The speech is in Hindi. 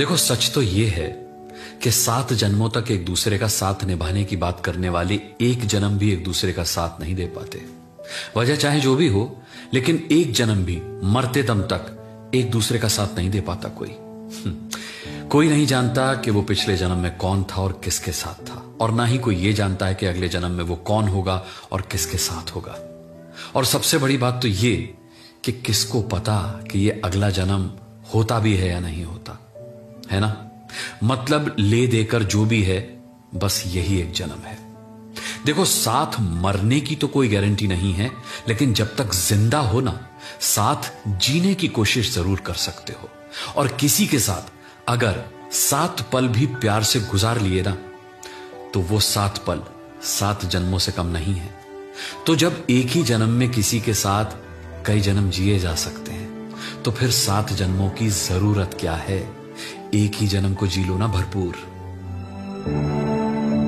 देखो, सच तो यह है कि सात जन्मों तक एक दूसरे का साथ निभाने की बात करने वाले एक जन्म भी एक दूसरे का साथ नहीं दे पाते। वजह चाहे जो भी हो, लेकिन एक जन्म भी मरते दम तक एक दूसरे का साथ नहीं दे पाता कोई। हम्म। कोई नहीं जानता कि वो पिछले जन्म में कौन था और किसके साथ था, और ना ही कोई ये जानता है कि अगले जन्म में वो कौन होगा और किसके साथ होगा। और सबसे बड़ी बात तो ये कि किसको पता कि ये अगला जन्म होता भी है या नहीं होता। है ना? मतलब ले देकर जो भी है, बस यही एक जन्म है। देखो, साथ मरने की तो कोई गारंटी नहीं है, लेकिन जब तक ज़िंदा हो ना, साथ जीने की कोशिश ज़रूर कर सकते हो। और किसी के साथ, अगर सात पल भी प्यार से गुजार लिए ना तो वो सात पल सात जन्मों से कम नहीं है। तो जब एक ही जन्म में किसी के साथ कई जन्म जिए जा सकते हैं तो फिर सात जन्मों की ज़रूरत क्या है? एक ही जन्म को जी लो ना भरपूर।